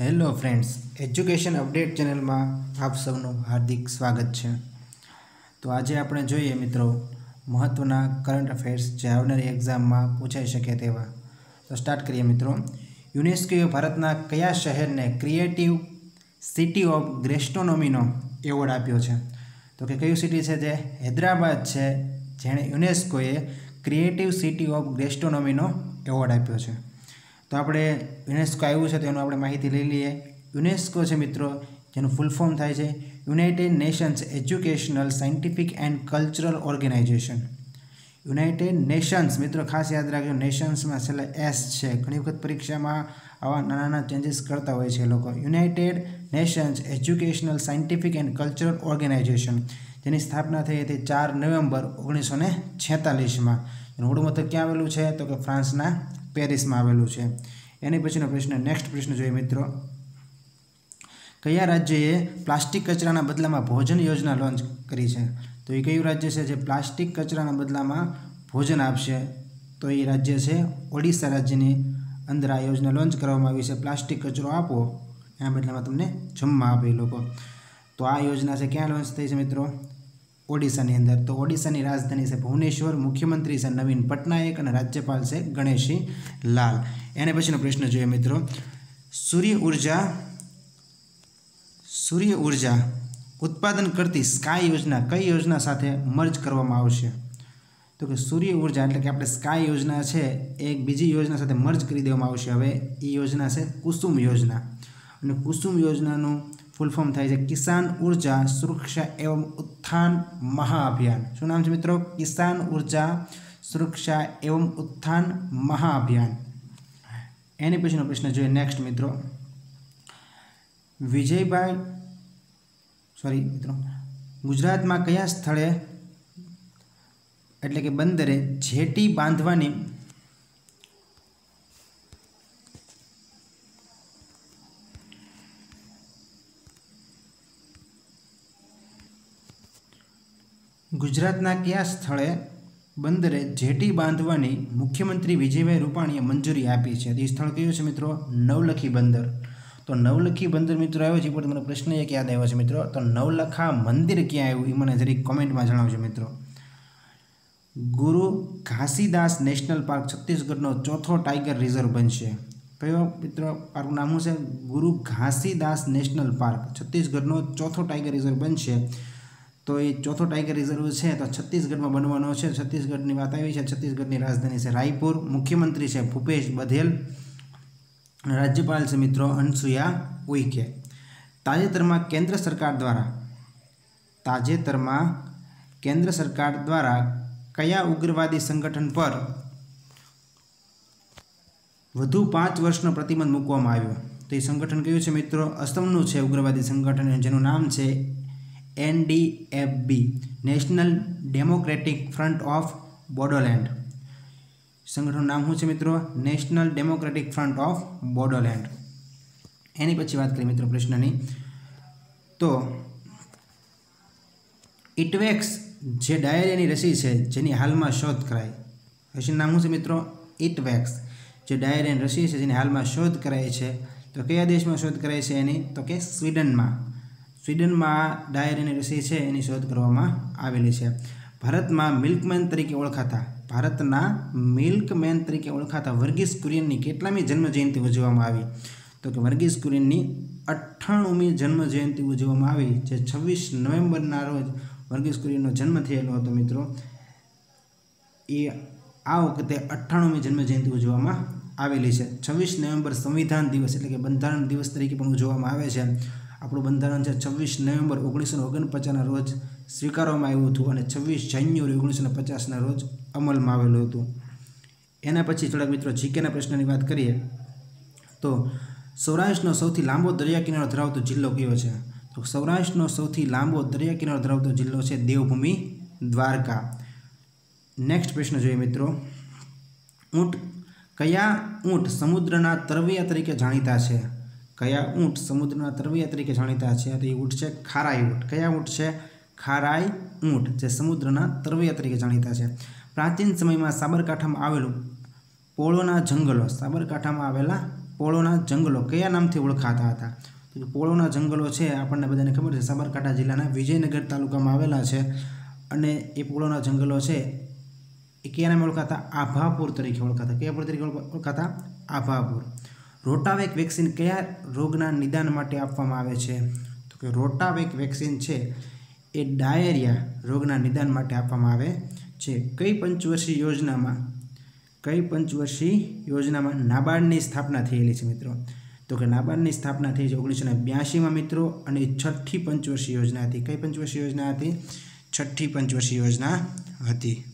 Hello friends, education update ચેનલમાં આપ સૌનું હાર્દિક સ્વાગત છે. તો આજે આપણે જોઈએ મિત્રો મહત્ત્વના કરંટ અફેર્સ જે આવનારી એક્ઝામમાં પૂછાઈ શકે તેવા. તો સ્ટાર્ટ કરીએ મિત્રો. યુનેસ્કોએ ભારતના કયા શહેરને ક્રિએટિવ સિટી ઓફ ગ્રેસ્ટ્રોનોમીનો એવોર્ડ આપ્યો છે? તો કે કયું સિટી છે જે હૈદરાબાદ છે, જેણે યુનેસ્કોએ ક્રિએટિવ સિટી ઓફ ગ્રેસ્ટોનોમીનો એવોર્ડ આપ્યો છે? તો આપણે યુનેસ્કો આવ્યું છે તેનું આપણે માહિતી લઈ લઈએ. યુનેસ્કો છે મિત્રો, જેનું ફૂલ ફોર્મ થાય છે United Nations Educational Scientific and Cultural Organization United Nations મિત્રો, ખાસ યાદ રાખજો નેશન્સમાં છેલ્લે એસ છે. ઘણી વખત પરીક્ષામાં આવા નાના નાના ચેન્જીસ કરતા હોય છે લોકો. United Nations Educational Scientific and Cultural Organization જેની સ્થાપના થઈ હતી ચાર નવેમ્બર ઓગણીસો ને છેતાલીસમાં. એનું મૂળ મથક ક્યાં આવેલું છે? તો કે ફ્રાન્સના પેરિસમાં આવેલું છે. એની પછીનો પ્રશ્ન નેક્સ્ટ પ્રશ્ન જોઈએ મિત્રો. કયા રાજ્યએ પ્લાસ્ટિક કચરાના બદલામાં ભોજન યોજના લોન્ચ કરી છે? તો એ કયું રાજ્ય છે જે પ્લાસ્ટિક કચરાના બદલામાં ભોજન આપશે? તો એ રાજ્ય છે ઓડિશા રાજ્યની અંદર આ યોજના લોન્ચ કરવામાં આવી છે. પ્લાસ્ટિક કચરો આપો. એના બદલામાં તમને જમવા આપે એ લોકો. તો આ યોજના છે ક્યાં લોન્ચ થઈ છે મિત્રો? ઓડિશાની અંદર. તો ઓડિશાની રાજધાની છે ભુવનેશ્વર, મુખ્યમંત્રી છે નવીન પટનાયક અને રાજ્યપાલ છે ગણેશી લાલ. એને પછીનો પ્રશ્ન જોઈએ મિત્રો. સૂર્ય ઊર્જા સૂર્ય ઊર્જા ઉત્પાદન કરતી સ્કાય યોજના કઈ યોજના સાથે મર્જ કરવામાં આવશે? તો કે સૂર્ય ઊર્જા એટલે કે આપણે સ્કાય યોજના છે, એક બીજી યોજના સાથે મર્જ કરી દેવામાં આવશે. હવે એ યોજના છે કુસુમ યોજના. અને કુસુમ યોજનાનું ફૂલ ફોર્મ થાય છે કિસાન ઊર્જા સુરક્ષા એવં ઉત્થાન મહાઅભિયાન શું નામ છે મિત્રો કિસાન ઊર્જા સુરક્ષા એવં ઉત્થાન મહાઅભિયાન એની પછીનો પ્રશ્ન જોઈએ નેક્સ્ટ મિત્રો વિજયભાઈ સોરી મિત્રો ગુજરાતમાં કયા સ્થળે એટલે કે બંદરે જેટી બાંધવાની ગુજરાતના કયા સ્થળે બંદરે જેટી બાંધવાની મુખ્યમંત્રી વિજયભાઈ રૂપાણીએ મંજૂરી આપી છે? એ સ્થળ કયું છે મિત્રો? નવલખી બંદર. તો નવલખી બંદર મિત્રો આવ્યો છે. પણ મને પ્રશ્ન એક યાદ આવ્યો છે મિત્રો. તો નવલખા મંદિર ક્યાં આવ્યું? એ મને જરીક કોમેન્ટમાં જણાવજો મિત્રો. ગુરુ ઘાસીદાસ નેશનલ પાર્ક છત્તીસગઢનો ચોથો ટાઈગર રિઝર્વ બનશે. કયો મિત્રો? પાર્કનું નામ શું છે? ગુરુ ઘાસીદાસ નેશનલ પાર્ક છત્તીસગઢનો ચોથો ટાઈગર રિઝર્વ બનશે. તો એ ચોથો ટાઈગર રિઝર્વ છે, તો છત્તીસગઢમાં બનવાનો છે. છત્તીસગઢની વાત આવી છે, છત્તીસગઢની રાજધાની છે રાયપુર. મુખ્યમંત્રી છે ભૂપેશ બધેલ રાજ્યપાલ છે મિત્રો અનસુયા ઉઈકે. તાજેતરમાં કેન્દ્ર સરકાર દ્વારા, તાજેતરમાં કેન્દ્ર સરકાર દ્વારા કયા ઉગ્રવાદી સંગઠન પર વધુ પાંચ વર્ષનો પ્રતિબંધ મૂકવામાં આવ્યો? તો એ સંગઠન કયું છે મિત્રો? અસમનું છે ઉગ્રવાદી સંગઠન જેનું નામ છે NDFB national democratic front of Bodoland સંગઠનનું નામ શું છે મિત્રો? National democratic front of Bodoland એની પછી વાત કરીએ મિત્રો પ્રશ્નની. તો ઇટવેક્સ જે ડાયરિયાની રસી છે, જેની હાલમાં શોધ કરાઈ. રસીનું નામ શું છે મિત્રો? ઇટવેક્સ જે ડાયરિયાની રસી છે, જેની હાલમાં શોધ કરાઈ છે, તો કયા દેશમાં શોધ કરાઈ છે એની? તો કે સ્વીડનમાં. સ્વીડનમાં ડાયરીની રસી છે એની શોધ કરવામાં આવેલી છે. ભારતમાં મિલ્કમેન તરીકે ઓળખાતા, ભારતના મિલ્કમેન તરીકે ઓળખાતા વર્ગીસ કુરિયનની કેટલામી જન્મજયંતિ ઉજવવામાં આવી? તો કે વર્ગીસ કુરિયનની અઠ્ઠાણુંમી જન્મજયંતિ ઉજવવામાં આવી, જે છવ્વીસ નવેમ્બરના રોજ વર્ગીસ કુરિયનનો જન્મ થયેલો હતો મિત્રો. એ આ વખતે અઠ્ઠાણુંમી જન્મજયંતિ ઉજવવામાં આવેલી છે. છવ્વીસ નવેમ્બર સંવિધાન દિવસ એટલે કે બંધારણ દિવસ તરીકે પણ ઉજવવામાં આવે છે. આપણું બંધારણ છે છવ્વીસ નવેમ્બર ઓગણીસો ઓગણપચાસના રોજ સ્વીકારવામાં આવ્યું હતું અને છવ્વીસ જાન્યુઆરી ઓગણીસો પચાસના રોજ અમલમાં આવેલું હતું. એના પછી થોડાક મિત્રો જીકેના પ્રશ્નની વાત કરીએ તો સૌરાષ્ટ્રનો સૌથી લાંબો દરિયા કિનારો ધરાવતો જિલ્લો કયો છે? તો સૌરાષ્ટ્રનો સૌથી લાંબો દરિયા કિનારો ધરાવતો જિલ્લો છે દેવભૂમિ દ્વારકા. નેક્સ્ટ પ્રશ્ન જોઈએ મિત્રો. ઊંટ કયા ઊંટ સમુદ્રના તરવૈયા તરીકે જાણીતા છે? કયા ઊંટ સમુદ્રના તરવૈયા તરીકે જાણીતા છે? તો એ ઊંટ છે ખારાઈ ઊંટ. કયા ઊંટ છે? ખારાઈ ઊંટ, જે સમુદ્રના તરવૈયા તરીકે જાણીતા છે. પ્રાચીન સમયમાં સાબરકાંઠામાં આવેલું પોળોના જંગલો, સાબરકાંઠામાં આવેલા પોળોના જંગલો કયા નામથી ઓળખાતા હતા? તો પોળોના જંગલો છે, આપણને બધાને ખબર છે, સાબરકાંઠા જિલ્લાના વિજયનગર તાલુકામાં આવેલા છે. અને એ પોળોના જંગલો છે, એ કયા નામે ઓળખાતા? આભાપુર તરીકે ઓળખાતા. કયા પુર તરીકે ઓળખાતા? આભાપુર. રોટાવેક વેક્સિન કયા રોગના નિદાન માટે આપવામાં આવે છે? તો કે રોટાવેક વેક્સિન છે એ ડાયેરિયા રોગના નિદાન માટે આપવામાં આવે છે. કઈ પંચવર્ષીય યોજનામાં, કઈ પંચવર્ષીય યોજનામાં નાબાર્ડની સ્થાપના થયેલી છે મિત્રો? તો કે નાબાર્ડની સ્થાપના થઈ છે ઓગણીસો બ્યાસીમાં મિત્રો અને છઠ્ઠી પંચવર્ષીય યોજના હતી. કઈ પંચવર્ષીય યોજના હતી? છઠ્ઠી પંચવર્ષીય યોજના હતી.